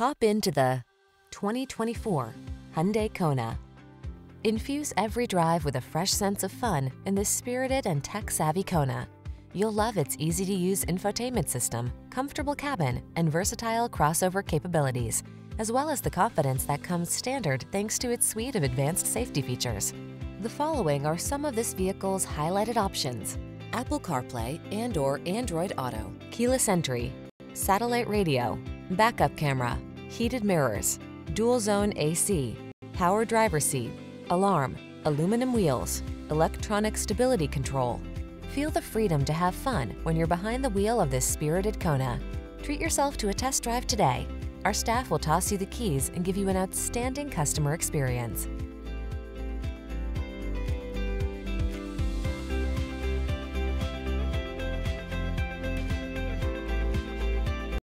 Hop into the 2024 Hyundai Kona. Infuse every drive with a fresh sense of fun in this spirited and tech-savvy Kona. You'll love its easy-to-use infotainment system, comfortable cabin, and versatile crossover capabilities, as well as the confidence that comes standard thanks to its suite of advanced safety features. The following are some of this vehicle's highlighted options. Apple CarPlay and or Android Auto, keyless entry, satellite radio, backup camera, heated mirrors, dual zone AC, power driver seat, alarm, aluminum wheels, electronic stability control. Feel the freedom to have fun when you're behind the wheel of this spirited Kona. Treat yourself to a test drive today. Our staff will toss you the keys and give you an outstanding customer experience.